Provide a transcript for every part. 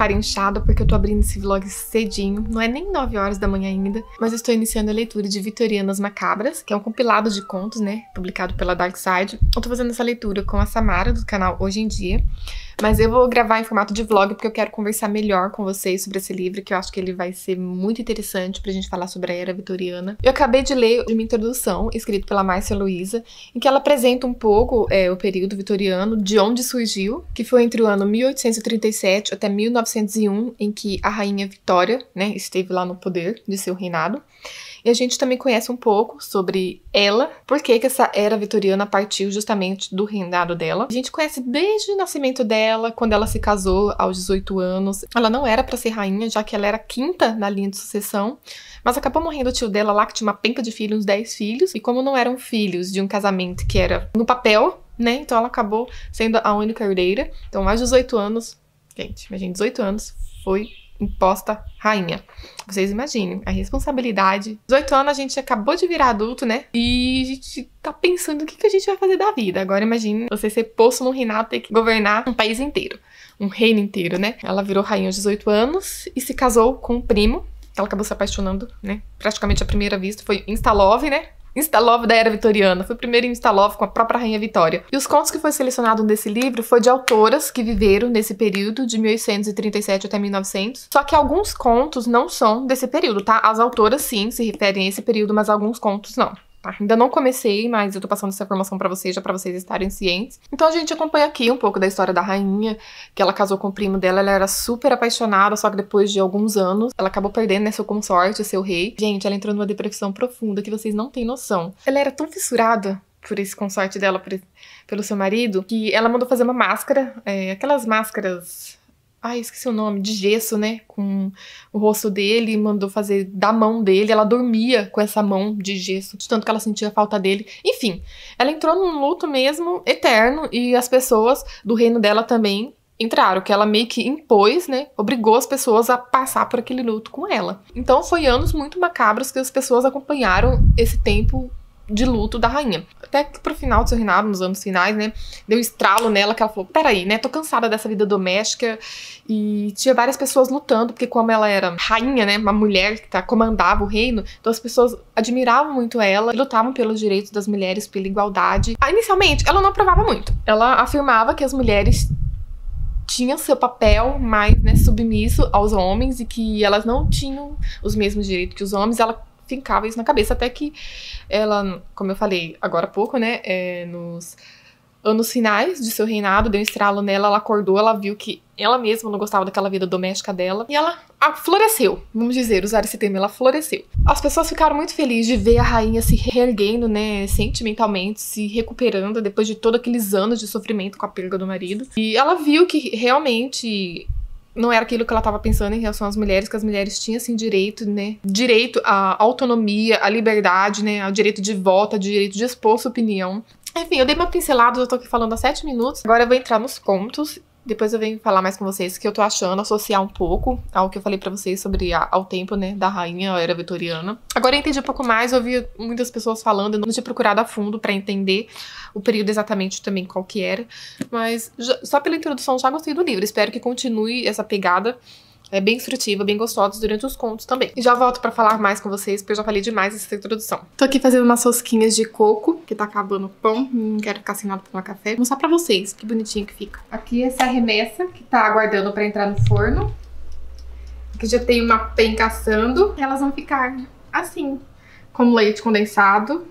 cara inchada porque eu tô abrindo esse vlog cedinho, não é nem 9 horas da manhã ainda, mas estou iniciando a leitura de Vitorianas Macabras, que é um compilado de contos, né, publicado pela Dark Side. Eu tô fazendo essa leitura com a Samara do canal Hoje em Dia. Mas eu vou gravar em formato de vlog porque eu quero conversar melhor com vocês sobre esse livro, que eu acho que ele vai ser muito interessante pra gente falar sobre a era vitoriana. Eu acabei de ler uma introdução escrita pela Márcia Luiza, em que ela apresenta um pouco é, o período vitoriano, de onde surgiu, que foi entre o ano 1837 até 1901, em que a rainha Vitória, né, esteve lá no poder de seu reinado. E a gente também conhece um pouco sobre ela, por que essa era vitoriana partiu justamente do reinado dela. A gente conhece desde o nascimento dela, quando ela se casou aos 18 anos. Ela não era para ser rainha, já que ela era quinta na linha de sucessão, mas acabou morrendo o tio dela lá, que tinha uma penca de filhos, uns 10 filhos, e como não eram filhos de um casamento que era no papel, né? Então ela acabou sendo a única herdeira. Então, de 18 anos, gente, imagina, 18 anos foi imposta rainha. Vocês imaginem a responsabilidade. 18 anos a gente acabou de virar adulto, né? E a gente tá pensando o que, que a gente vai fazer da vida. Agora imagine você ser posto num reinado ter que governar um país inteiro. Um reino inteiro, né? Ela virou rainha aos 18 anos e se casou com um primo. Ela acabou se apaixonando, né? Praticamente à primeira vista. Foi Instalove, né? Instalove da era vitoriana. Foi o primeiro Instalove com a própria Rainha Vitória. E os contos que foi selecionado nesse livro foi de autoras que viveram nesse período, de 1837 até 1900. Só que alguns contos não são desse período, tá? As autoras sim se referem a esse período, mas alguns contos não. Tá? Ainda não comecei, mas eu tô passando essa informação para vocês, já para vocês estarem cientes. Então a gente acompanha aqui um pouco da história da rainha, que ela casou com o primo dela, ela era super apaixonada, só que depois de alguns anos, ela acabou perdendo, né, seu consorte, seu rei. Gente, ela entrou numa depressão profunda que vocês não têm noção. Ela era tão fissurada por esse consorte dela, por, pelo seu marido, que ela mandou fazer uma máscara, é, aquelas máscaras Ai, esqueci o nome, de gesso, né? Com o rosto dele, mandou fazer da mão dele. Ela dormia com essa mão de gesso, de tanto que ela sentia falta dele. Enfim, ela entrou num luto mesmo eterno e as pessoas do reino dela também entraram, que ela meio que impôs, né? Obrigou as pessoas a passar por aquele luto com ela. Então foi anos muito macabros que as pessoas acompanharam esse tempo de luto da rainha. Até que pro final do seu reinado, nos anos finais, né, deu um estralo nela que ela falou: peraí, né, tô cansada dessa vida doméstica. E tinha várias pessoas lutando, porque como ela era rainha, né, uma mulher que tá, comandava o reino, então as pessoas admiravam muito ela e lutavam pelos direitos das mulheres, pela igualdade. Ah, inicialmente, ela não aprovava muito. Ela afirmava que as mulheres tinham seu papel mais né, submisso aos homens e que elas não tinham os mesmos direitos que os homens. Ela fincava isso na cabeça, até que ela, como eu falei agora há pouco, né, é, nos anos finais de seu reinado, deu um estralo nela, ela acordou, ela viu que ela mesma não gostava daquela vida doméstica dela e ela floresceu, vamos dizer, usar esse termo, ela floresceu. As pessoas ficaram muito felizes de ver a rainha se reerguendo, né, sentimentalmente, se recuperando depois de todos aqueles anos de sofrimento com a perda do marido. E ela viu que realmente não era aquilo que ela estava pensando em relação às mulheres, que as mulheres tinham, assim, direito, né? Direito à autonomia, à liberdade, né? Ao direito de voto, ao direito de expor sua opinião. Enfim, eu dei uma pincelada, eu tô aqui falando há sete minutos. Agora eu vou entrar nos contos depois eu venho falar mais com vocês que eu tô achando, associar um pouco ao que eu falei para vocês sobre a, ao tempo, né, da rainha, era vitoriana. Agora eu entendi um pouco mais, ouvi muitas pessoas falando, eu não tinha procurado a fundo para entender o período exatamente também qual que era, mas já, só pela introdução já gostei do livro. Espero que continue essa pegada é bem instrutiva, bem gostosa durante os contos também. E já volto para falar mais com vocês, porque eu já falei demais essa introdução. Tô aqui fazendo umas rosquinhas de coco, que tá acabando o pão. Não quero ficar sem nada pra tomar café. Vou mostrar pra vocês que bonitinho que fica. Aqui essa remessa, que tá aguardando pra entrar no forno. Aqui já tem uma penca assando. Elas vão ficar assim, com leite condensado,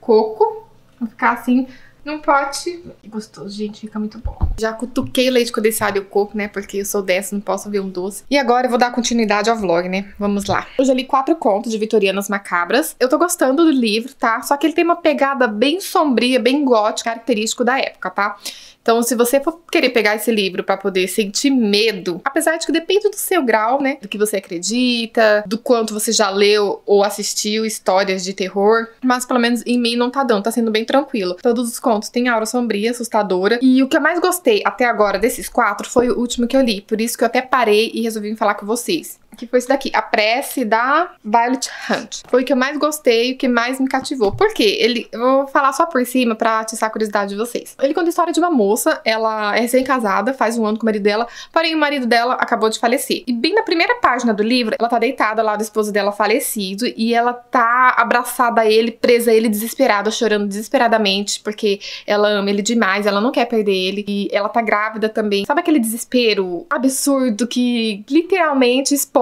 coco. Vão ficar assim num pote. Gostoso, gente, fica muito bom. Já cutuquei leite condensado e o coco, né? Porque eu sou dessa, não posso ver um doce. E agora eu vou dar continuidade ao vlog, né? Vamos lá. Eu já li quatro contos de Vitorianas Macabras. Eu tô gostando do livro, tá? Só que ele tem uma pegada bem sombria, bem gótica, característico da época, tá? Então, se você for querer pegar esse livro para poder sentir medo, apesar de que depende do seu grau, né, do que você acredita, do quanto você já leu ou assistiu histórias de terror, mas pelo menos em mim não tá dando, tá sendo bem tranquilo. Todos os contos têm aura sombria, assustadora, e o que eu mais gostei até agora desses quatro foi o último que eu li, por isso que eu até parei e resolvi falar com vocês que foi esse daqui, A Prece da Violet Hunt. Foi o que eu mais gostei, o que mais me cativou. Por quê? Ele, eu vou falar só por cima pra atiçar a curiosidade de vocês. Ele conta a história de uma moça, ela é recém-casada, faz um ano com o marido dela, porém o marido dela acabou de falecer. E bem na primeira página do livro, ela tá deitada lá do esposo dela falecido e ela tá abraçada a ele, presa a ele, desesperada, chorando desesperadamente, porque ela ama ele demais, ela não quer perder ele e ela tá grávida também. Sabe aquele desespero absurdo que literalmente expõe?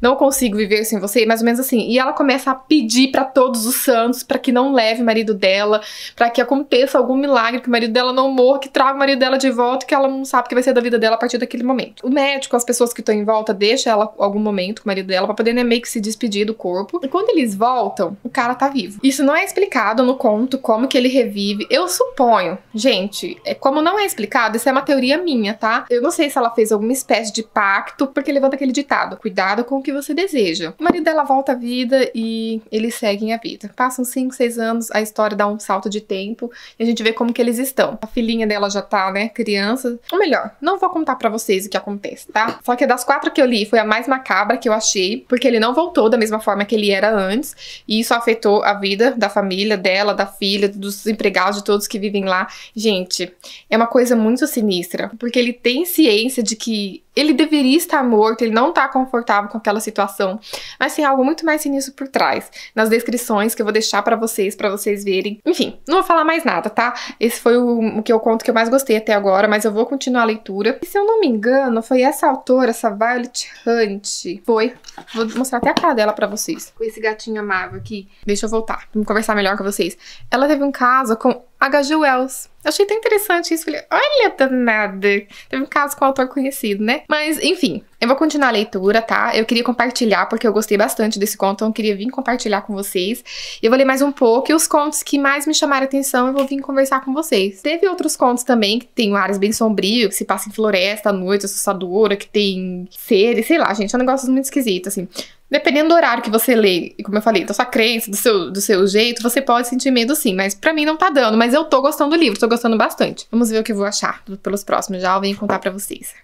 Não consigo viver sem você, mais ou menos assim. E ela começa a pedir para todos os santos para que não leve o marido dela, para que aconteça algum milagre, que o marido dela não morra, que traga o marido dela de volta, que ela não sabe o que vai ser da vida dela a partir daquele momento. O médico, as pessoas que estão em volta, deixa ela algum momento com o marido dela para poder né, meio que se despedir do corpo. E quando eles voltam, o cara tá vivo. Isso não é explicado no conto como que ele revive. Eu suponho, gente, é como não é explicado, isso é uma teoria minha, tá? Eu não sei se ela fez alguma espécie de pacto, porque levanta aquele ditado: cuidado com o que você deseja. O marido dela volta à vida e eles seguem a vida. Passam 5, 6 anos, a história dá um salto de tempo e a gente vê como que eles estão. A filhinha dela já tá, né, criança. Ou melhor, não vou contar para vocês o que acontece, tá? Só que das quatro que eu li, foi a mais macabra que eu achei, porque ele não voltou da mesma forma que ele era antes, e isso afetou a vida da família dela, da filha, dos empregados, de todos que vivem lá. Gente, é uma coisa muito sinistra, porque ele tem ciência de que ele deveria estar morto, ele não tá confortável com aquela situação, mas tem algo muito mais sinistro por trás, nas descrições que eu vou deixar para vocês, para vocês verem. Enfim, não vou falar mais nada, tá? Esse foi o, o, que eu conto que eu mais gostei até agora, mas eu vou continuar a leitura. E se eu não me engano, foi essa autora, essa Violet Hunt. Foi. Vou mostrar até a cara dela para vocês. Com esse gatinho amável aqui. Deixa eu voltar, vamos conversar melhor com vocês. Ela teve um caso com H.G. Wells. Eu achei tão interessante isso. Falei, olha, danada. Teve um caso com um autor conhecido, né? Mas, enfim, eu vou continuar a leitura, tá? Eu queria compartilhar, porque eu gostei bastante desse conto, então eu queria vir compartilhar com vocês. Eu vou ler mais um pouco, e os contos que mais me chamaram a atenção eu vou vir conversar com vocês. Teve outros contos também, que tem áreas bem sombrios, que se passa em floresta à noite, assustadora, que tem seres, sei lá, gente, é um negócio muito esquisito, assim. Dependendo do horário que você lê, e como eu falei, da sua crença, do seu, do seu jeito, você pode sentir medo sim, mas para mim não tá dando. Mas eu tô gostando do livro, tô gostando bastante. Vamos ver o que eu vou achar pelos próximos, já eu venho contar para vocês.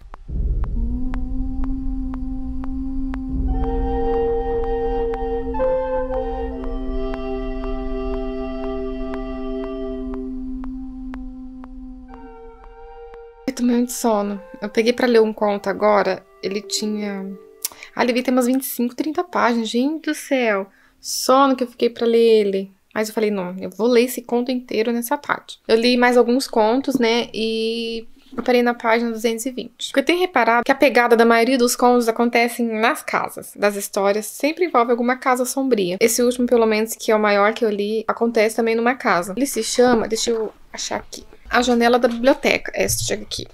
Eu tô muito sono. Eu peguei para ler um conto agora, ele tinha ah, ele tem umas 25, 30 páginas. Gente do céu. Sono que eu fiquei para ler ele. Mas eu falei, não, eu vou ler esse conto inteiro nessa parte. Eu li mais alguns contos, né? E eu parei na página 220. Porque eu tenho reparado que a pegada da maioria dos contos acontecem nas casas das histórias, sempre envolve alguma casa sombria. Esse último, pelo menos, que é o maior que eu li, acontece também numa casa. Ele se chama, deixa eu achar aqui, A Janela da Biblioteca. Este aqui.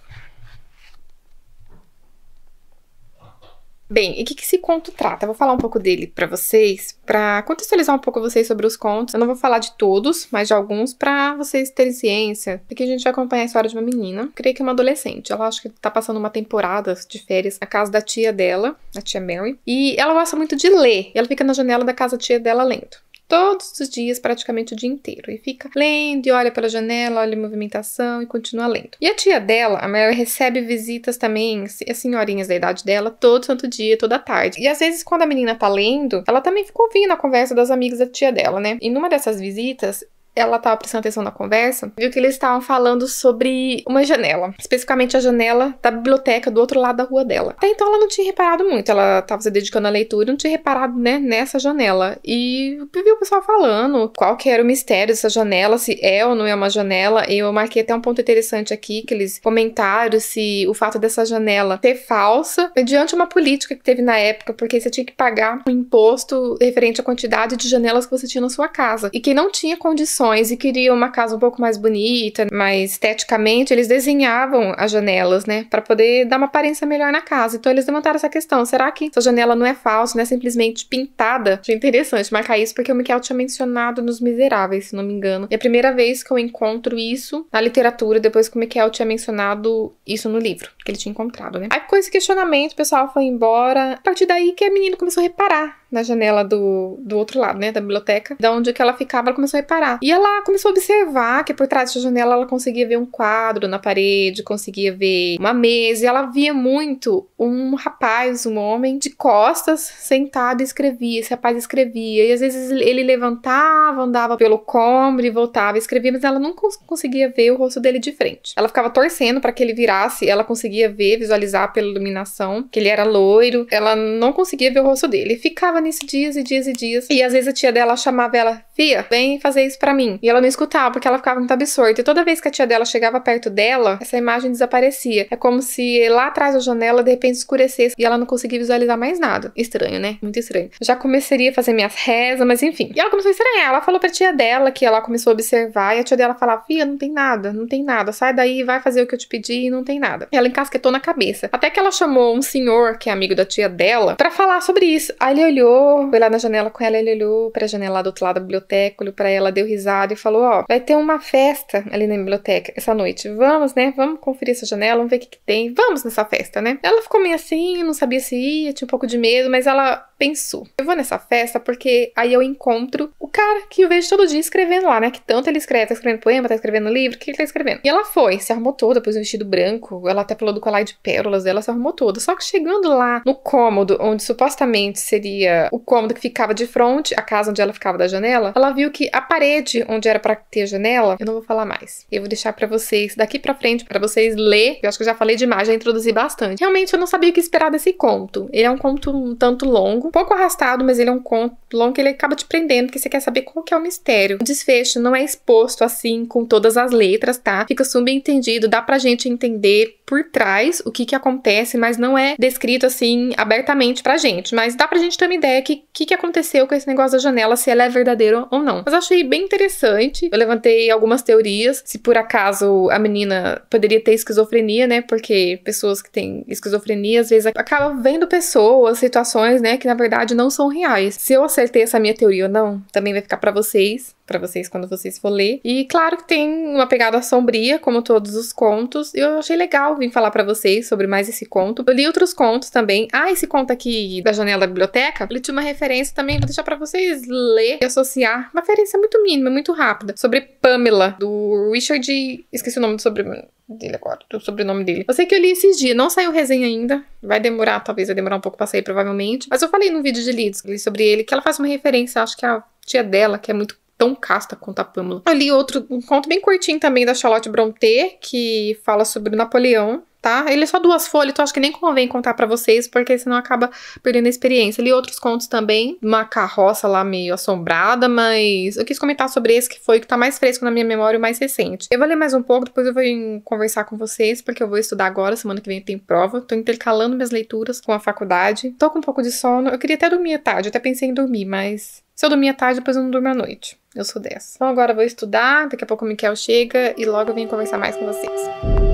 Bem, e o que, que esse conto trata? Eu vou falar um pouco dele para vocês, para contextualizar um pouco vocês sobre os contos. Eu não vou falar de todos, mas de alguns para vocês terem ciência. Porque a gente vai acompanhar a história de uma menina, creio que é uma adolescente. Ela acho que tá passando uma temporada de férias na casa da tia dela, a tia Mary. E ela gosta muito de ler. Ela fica na janela da casa da tia dela lendo todos os dias, praticamente o dia inteiro. E fica lendo e olha pela janela, olha a movimentação e continua lendo. E a tia dela, a Mary, recebe visitas também, as senhorinhas da idade dela, todo santo dia, toda tarde. E às vezes, quando a menina tá lendo, ela também fica ouvindo a conversa das amigas da tia dela, né? E numa dessas visitas, ela estava prestando atenção na conversa, viu que eles estavam falando sobre uma janela, especificamente a janela da biblioteca do outro lado da rua dela. Até então ela não tinha reparado muito, ela estava se dedicando à leitura não tinha reparado, né, nessa janela. E viu o pessoal falando qual que era o mistério dessa janela, se é ou não é uma janela. E eu marquei até um ponto interessante aqui, que eles comentaram se o fato dessa janela ser falsa, mediante uma política que teve na época, porque você tinha que pagar um imposto referente à quantidade de janelas que você tinha na sua casa. E quem não tinha condições e queriam uma casa um pouco mais bonita, mais esteticamente, eles desenhavam as janelas, né, para poder dar uma aparência melhor na casa. Então eles levantaram essa questão: será que essa janela não é falsa, não é simplesmente pintada? Achei interessante marcar isso porque o Miquel tinha mencionado nos Miseráveis, se não me engano. E é a primeira vez que eu encontro isso na literatura depois que o Miquel tinha mencionado isso no livro que ele tinha encontrado, né? Aí com esse questionamento, o pessoal foi embora. A partir daí que a menina começou a reparar na janela do, do outro lado, né, da biblioteca, da onde que ela ficava, ela começou a reparar. E ela começou a observar que por trás da janela ela conseguia ver um quadro na parede, conseguia ver uma mesa, e ela via muito um rapaz, um homem, de costas, sentado e escrevia. Esse rapaz escrevia, e às vezes ele levantava, andava pelo cômodo e voltava, escrevia, mas ela não conseguia ver o rosto dele de frente. Ela ficava torcendo para que ele virasse, ela conseguia ver, visualizar pela iluminação que ele era loiro, ela não conseguia ver o rosto dele. E ficava nisso dias e dias e dias. E às vezes a tia dela chamava ela, Fia, vem fazer isso para mim. E ela não escutava porque ela ficava muito absorta. E toda vez que a tia dela chegava perto dela, essa imagem desaparecia. É como se lá atrás da janela de repente escurecesse e ela não conseguia visualizar mais nada. Estranho, né? Muito estranho. Já começaria a fazer minhas rezas, mas enfim. E ela começou a estranhar. Ela falou pra tia dela que ela começou a observar e a tia dela falava: Fia, não tem nada, não tem nada. Sai daí, vai fazer o que eu te pedi e não tem nada. Ela encasquetou na cabeça. Até que ela chamou um senhor, que é amigo da tia dela, para falar sobre isso. Aí ele olhou, foi lá na janela com ela, ele olhou pra janela lá do outro lado da biblioteca, olhou pra ela, deu risada e falou: Ó, vai ter uma festa ali na biblioteca essa noite. Vamos, né? Vamos conferir essa janela, vamos ver o que, que tem. Vamos nessa festa, né? Ela ficou meio assim, não sabia se ia, tinha um pouco de medo, mas ela pensou: eu vou nessa festa porque aí eu encontro o cara que eu vejo todo dia escrevendo lá, né? Que tanto ele escreve, tá escrevendo poema, tá escrevendo livro, o que ele tá escrevendo? E ela foi, se arrumou toda, pôs um vestido branco, ela até falou do colar de pérolas dela, se arrumou toda. Só que chegando lá no cômodo, onde supostamente seria o cômodo que ficava de frente, a casa onde ela ficava da janela, ela viu que a parede onde era para ter a janela, eu não vou falar mais. Eu vou deixar para vocês daqui para frente para vocês ler. Eu acho que eu já falei demais, já introduzi bastante. Realmente eu não sabia o que esperar desse conto. Ele é um conto um tanto longo, um pouco arrastado, mas ele é um conto longo que ele acaba te prendendo, porque você quer saber qual que é o mistério. O desfecho não é exposto assim com todas as letras, tá? Fica subentendido, dá pra gente entender por trás o que que acontece, mas não é descrito assim abertamente pra gente. Mas dá pra gente ter uma ideia que que, que aconteceu com esse negócio da janela, se ela é verdadeira ou não. Mas achei bem interessante. Eu levantei algumas teorias, se por acaso a menina poderia ter esquizofrenia, né? Porque pessoas que têm esquizofrenia às vezes acabam vendo pessoas, situações, né, que na verdade não são reais. Se eu acertei essa minha teoria ou não, também vai ficar para vocês para vocês quando vocês for ler. E claro que tem uma pegada sombria, como todos os contos. E eu achei legal vir falar para vocês sobre mais esse conto. Eu li outros contos também. Ah, esse conto aqui da janela da biblioteca, ele tinha uma referência também, vou deixar para vocês ler e associar. Uma referência muito mínima, muito rápida, sobre Pamela, do Richard. Esqueci o nome do sobrenome dele agora, do sobrenome dele. Eu sei que eu li esses dias, não saiu resenha ainda. Vai demorar, talvez vai demorar um pouco pra sair, provavelmente. Mas eu falei num vídeo de lidos sobre ele que ela faz uma referência, acho que a tia dela, que é muito tão casta quanto a Pamela. Eu li outro, um conto bem curtinho também da Charlotte Brontë, que fala sobre Napoleão, tá? Ele é só duas folhas, então acho que nem convém contar para vocês, porque senão acaba perdendo a experiência. Li outros contos também, uma carroça lá meio assombrada, mas eu quis comentar sobre esse que foi o que tá mais fresco na minha memória e mais recente. Eu vou ler mais um pouco, depois eu vou conversar com vocês, porque eu vou estudar agora, semana que vem tem prova. Tô intercalando minhas leituras com a faculdade. Tô com um pouco de sono. Eu queria até dormir à tarde, até pensei em dormir, mas se eu dormir à tarde, depois eu não durmo à noite. Eu sou dessa. Então agora eu vou estudar, daqui a pouco o Miquel chega e logo eu venho conversar mais com vocês.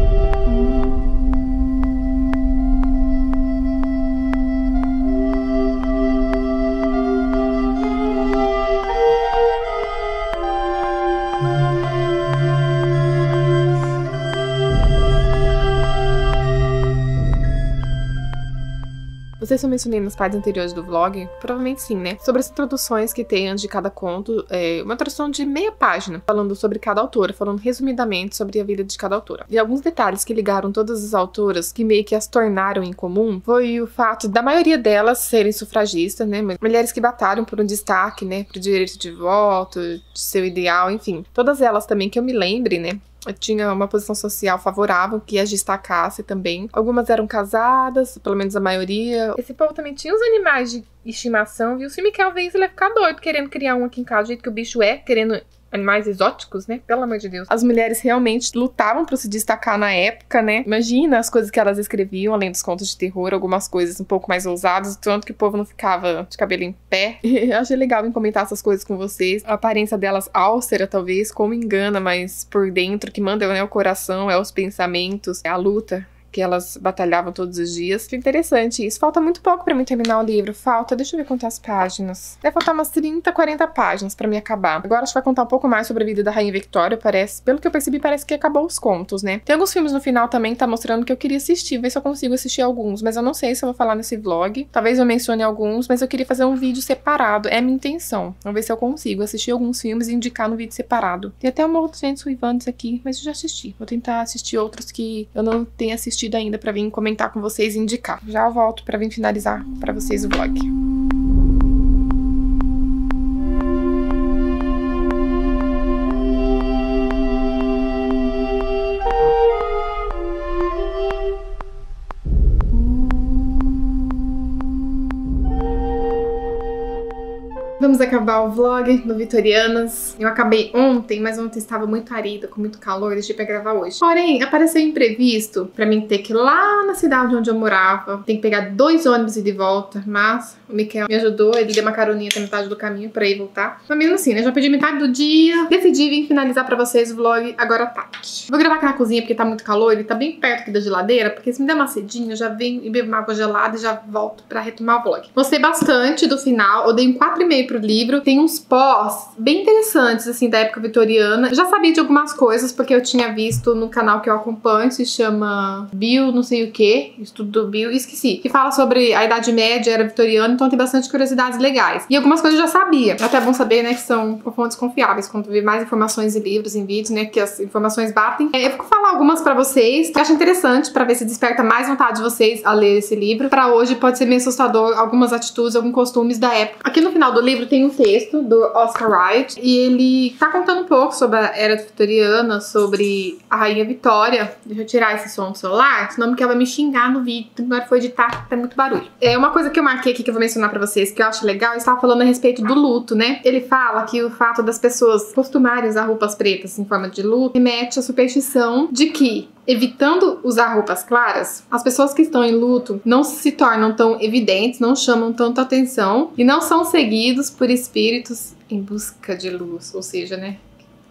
Eu mencionei nas partes anteriores do vlog, provavelmente sim, né? Sobre as introduções que tem antes de cada conto, é uma introdução de meia página, falando sobre cada autora, falando resumidamente sobre a vida de cada autora. E alguns detalhes que ligaram todas as autoras, que meio que as tornaram em comum, foi o fato da maioria delas serem sufragistas, né? Mulheres que batalham por um destaque, né? Pro direito de voto, de seu ideal, enfim. Todas elas também que eu me lembre, né? Tinha uma posição social favorável que as destacasse também. Algumas eram casadas, pelo menos a maioria. Esse povo também tinha os animais de estimação, viu? Se Miquel vê ele vai ficar doido querendo criar um aqui em casa, do jeito que o bicho é, querendo animais exóticos, né? Pelo amor de Deus. As mulheres realmente lutavam para se destacar na época, né? Imagina as coisas que elas escreviam, além dos contos de terror, algumas coisas um pouco mais ousadas, tanto que o povo não ficava de cabelo em pé. Eu achei legal em comentar essas coisas com vocês. A aparência delas álcera, talvez, como engana, mas por dentro, que manda né, o coração, é os pensamentos, é a luta que elas batalhavam todos os dias. Que interessante isso. Falta muito pouco para mim terminar o livro. Falta, deixa eu ver quantas páginas. Deve faltar umas 30, 40 páginas para me acabar. Agora a gente vai contar um pouco mais sobre a vida da Rainha Victoria, parece. Pelo que eu percebi, parece que acabou os contos, né? Tem alguns filmes no final também que tá mostrando que eu queria assistir, ver se eu consigo assistir alguns, mas eu não sei se eu vou falar nesse vlog. Talvez eu mencione alguns, mas eu queria fazer um vídeo separado. É minha intenção. Vamos ver se eu consigo assistir alguns filmes e indicar no vídeo separado. Tem até uma outra gente suivantes aqui, mas eu já assisti. Vou tentar assistir outros que eu não tenha assistido ainda para vir comentar com vocês e indicar. Já volto para vir finalizar para vocês o vlog. Vamos acabar o vlog do Vitorianas. Eu acabei ontem, mas ontem estava muito arida, com muito calor, deixei pra gravar hoje. Porém, apareceu imprevisto pra mim ter que ir lá na cidade onde eu morava. Tem que pegar dois ônibus e de volta, mas o Miquel me ajudou, ele deu uma caroninha até metade do caminho pra ir voltar. Mas mesmo assim, né? Já perdi metade do dia. Decidi vir finalizar pra vocês o vlog agora tarde. Vou gravar aqui na cozinha porque tá muito calor, ele tá bem perto aqui da geladeira, porque se me der uma cedinha, eu já venho e bebo uma água gelada e já volto pra retomar o vlog. Gostei bastante do final, eu dei um 4,5 pro livro. Tem uns pós bem interessantes, assim, da época vitoriana. Eu já sabia de algumas coisas, porque eu tinha visto no canal que eu acompanho, se chama Bill não sei o que, estudo do Bill, esqueci. Que fala sobre a Idade Média, era vitoriana, então tem bastante curiosidades legais. E algumas coisas eu já sabia. É até bom saber, né, que são fontes confiáveis, quando vê mais informações em livros, em vídeos, né, que as informações batem. É, eu vou falar algumas para vocês, que eu acho interessante, para ver se desperta mais vontade de vocês a ler esse livro. Para hoje pode ser meio assustador algumas atitudes, alguns costumes da época. Aqui no final do livro tem um texto do Oscar Wilde e ele tá contando um pouco sobre a era vitoriana, sobre a rainha Vitória. Deixa eu tirar esse som do celular, senão o Miquel vai me xingar no vídeo. Agora foi editar, tá muito barulho. É uma coisa que eu marquei aqui que eu vou mencionar pra vocês que eu acho legal. Estava falando a respeito do luto, né? Ele fala que o fato das pessoas costumarem usar roupas pretas em forma de luto remete à superstição de que evitando usar roupas claras, as pessoas que estão em luto não se tornam tão evidentes, não chamam tanta atenção e não são seguidos por espíritos em busca de luz, ou seja, né?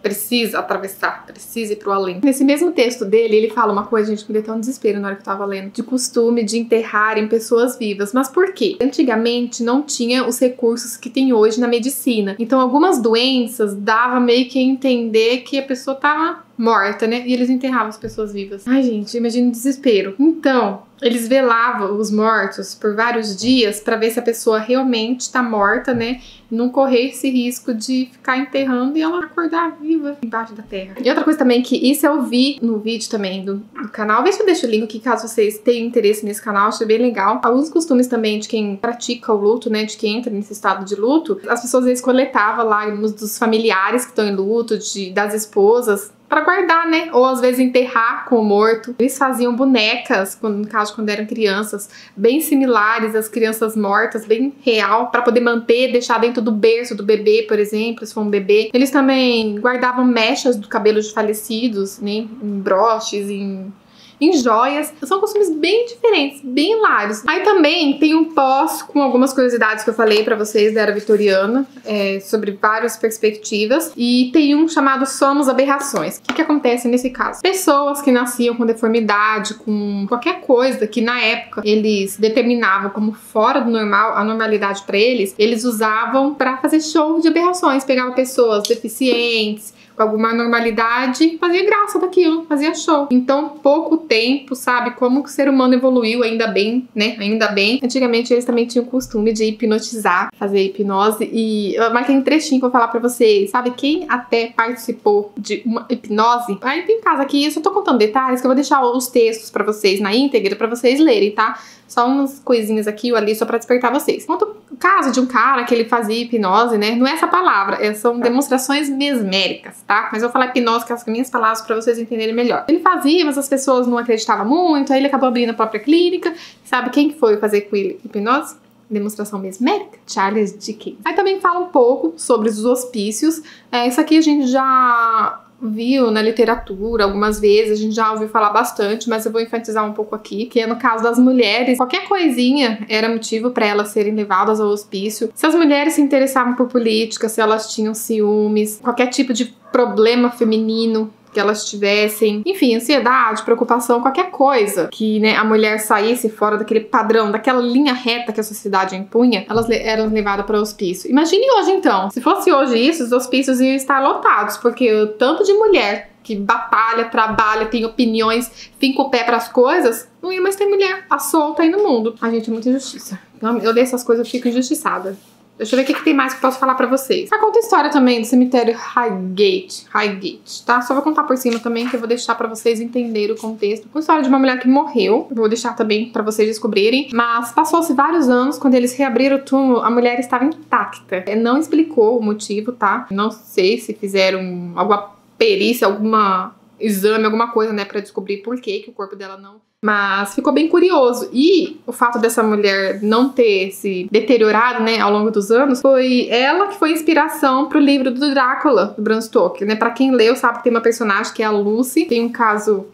precisa atravessar, precisa ir pro além. Nesse mesmo texto dele, ele fala uma coisa, gente, me deu até um desespero na hora que eu tava lendo, de costume de enterrarem pessoas vivas. Mas por quê? Antigamente não tinha os recursos que tem hoje na medicina. Então algumas doenças dava meio que a entender que a pessoa tava morta, né? E eles enterravam as pessoas vivas. Ai, gente, imagina o desespero. Então, eles velavam os mortos por vários dias para ver se a pessoa realmente está morta, né? Não correr esse risco de ficar enterrando e ela acordar viva embaixo da terra. E outra coisa também que isso eu vi no vídeo também do, do canal. Vê se eu deixo o link aqui caso vocês tenham interesse nesse canal, achei bem legal. Alguns costumes também de quem pratica o luto, né? De quem entra nesse estado de luto. As pessoas às vezes coletavam lá dos familiares que estão em luto, de, das esposas, para guardar, né? Ou às vezes enterrar com o morto. Eles faziam bonecas, no caso quando eram crianças, bem similares às crianças mortas, bem real, para poder manter, deixar dentro do berço do bebê, por exemplo, se for um bebê. Eles também guardavam mechas do cabelo de falecidos, né? Em broches, em em joias. São costumes bem diferentes, bem hilários. Aí também tem um pós com algumas curiosidades que eu falei para vocês da era vitoriana, é, sobre várias perspectivas. E tem um chamado Somos Aberrações. O que, que acontece nesse caso? Pessoas que nasciam com deformidade, com qualquer coisa que na época eles determinavam como fora do normal, a normalidade para eles, eles usavam para fazer show de aberrações. Pegavam pessoas deficientes, com alguma normalidade, fazia graça daquilo, fazia show. Então, pouco tempo, sabe? Como que o ser humano evoluiu, ainda bem, né? Ainda bem. Antigamente eles também tinham o costume de hipnotizar, fazer hipnose. E eu marquei um trechinho que eu vou falar pra vocês. Sabe quem até participou de uma hipnose? Aí tem casa aqui, eu só tô contando detalhes que eu vou deixar os textos para vocês na íntegra para vocês lerem, tá? Só umas coisinhas aqui ou ali só para despertar vocês. Conta o caso de um cara que ele fazia hipnose, né? Não é essa palavra, é, são demonstrações mesméricas, tá? Mas eu vou falar hipnose com as minhas palavras para vocês entenderem melhor. Ele fazia, mas as pessoas não acreditavam muito, aí ele acabou abrindo a própria clínica. Sabe quem foi fazer com ele hipnose? demonstração mesmérica, Charles Dickens. Aí também fala um pouco sobre os hospícios. É, isso aqui a gente já viu na literatura algumas vezes, a gente já ouviu falar bastante, mas eu vou enfatizar um pouco aqui, que é no caso das mulheres, qualquer coisinha era motivo para elas serem levadas ao hospício. Se as mulheres se interessavam por política, se elas tinham ciúmes, qualquer tipo de problema feminino que elas tivessem, enfim, ansiedade, preocupação, qualquer coisa que né, a mulher saísse fora daquele padrão, daquela linha reta que a sociedade impunha, elas eram levadas para o hospício. Imagine hoje então, se fosse hoje isso, os hospícios iam estar lotados, porque o tanto de mulher que batalha, trabalha, tem opiniões, finca o pé para as coisas, não ia mais ter mulher à solta aí no mundo. A gente é muita injustiça. Eu leio essas coisas, eu fico injustiçada. Deixa eu ver o que, que tem mais que eu posso falar pra vocês. Ah, conta a história também do cemitério Highgate. Highgate, tá? Só vou contar por cima também, que eu vou deixar pra vocês entenderem o contexto. Uma história de uma mulher que morreu. Vou deixar também pra vocês descobrirem. Mas passou-se vários anos, quando eles reabriram o túmulo, a mulher estava intacta. É, não explicou o motivo, tá? Não sei se fizeram alguma perícia, alguma exame, alguma coisa, né, para descobrir por que, que o corpo dela não. Mas ficou bem curioso. E o fato dessa mulher não ter se deteriorado, né, ao longo dos anos, foi ela que foi inspiração pro livro do Drácula, do Bram Stoker, né? Para quem leu, sabe que tem uma personagem que é a Lucy, tem um caso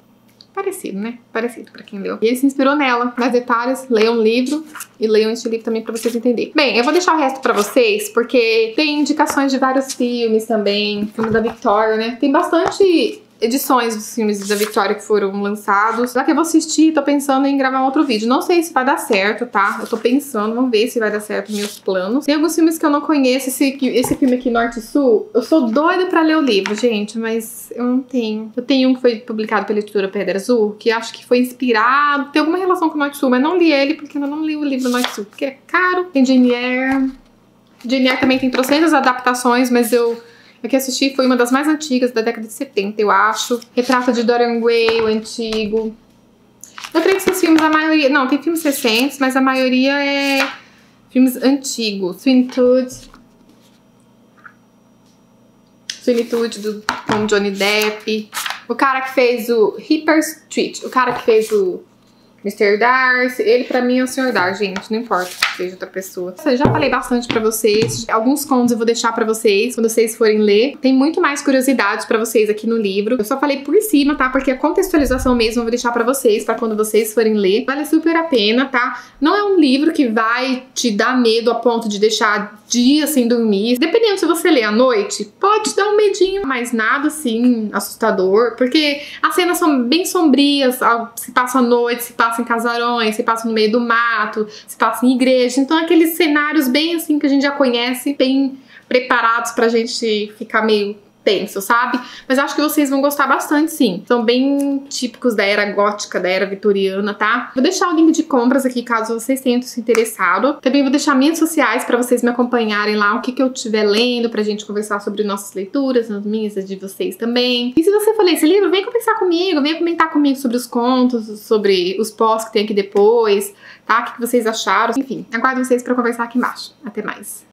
parecido, né? Parecido para quem leu. E ele se inspirou nela. Mais detalhes, leiam o livro e leiam este livro também para vocês entenderem. Bem, eu vou deixar o resto para vocês porque tem indicações de vários filmes também, filme da Victoria, né? Tem bastante edições dos filmes da Victoria que foram lançados. Já que eu vou assistir, tô pensando em gravar um outro vídeo. Não sei se vai dar certo, tá? Eu tô pensando, vamos ver se vai dar certo meus planos. Tem alguns filmes que eu não conheço. Esse, esse filme aqui, Norte Sul, eu sou doida pra ler o livro, gente, mas eu não tenho. Eu tenho um que foi publicado pela editora Pedra Azul, que acho que foi inspirado, tem alguma relação com o Norte Sul, mas não li ele porque eu não li o livro Norte e Sul, porque é caro. Tem. Jane Eyre também tem trocentas adaptações, mas eu a que assisti foi uma das mais antigas, da década de 70, eu acho. Retrato de Dorian Gray, o antigo. Eu creio que esses filmes, a maioria... Não, tem filmes recentes, mas a maioria é filmes antigos. Finitude. Finitude do, com Johnny Depp. O cara que fez o Hipper Street. O cara que fez o Mr. Darcy, ele pra mim é o Sr. Darcy, gente, não importa que seja outra pessoa. Eu já falei bastante pra vocês, alguns contos eu vou deixar pra vocês, quando vocês forem ler. Tem muito mais curiosidades pra vocês aqui no livro. Eu só falei por cima, tá? Porque a contextualização mesmo eu vou deixar pra vocês, pra quando vocês forem ler. Vale super a pena, tá? Não é um livro que vai te dar medo a ponto de deixar dias sem dormir. Dependendo se você lê à noite, pode dar um medinho, mas nada assim assustador, porque as cenas são bem sombrias, se passa à noite, se passa passa em casarões, se passa no meio do mato, se passa em igreja. Então, aqueles cenários bem assim que a gente já conhece, bem preparados pra gente ficar meio tenso, sabe? Mas acho que vocês vão gostar bastante, sim. São bem típicos da era gótica, da era vitoriana, tá? Vou deixar o link de compras aqui caso vocês tenham se interessado. Também vou deixar minhas sociais para vocês me acompanharem lá, o que, que eu estiver lendo, pra gente conversar sobre nossas leituras, as minhas e de vocês também. E se você for ler esse livro, vem conversar comigo, vem comentar comigo sobre os contos, sobre os posts que tem aqui depois, tá? O que, que vocês acharam. Enfim, aguardo vocês para conversar aqui embaixo. Até mais.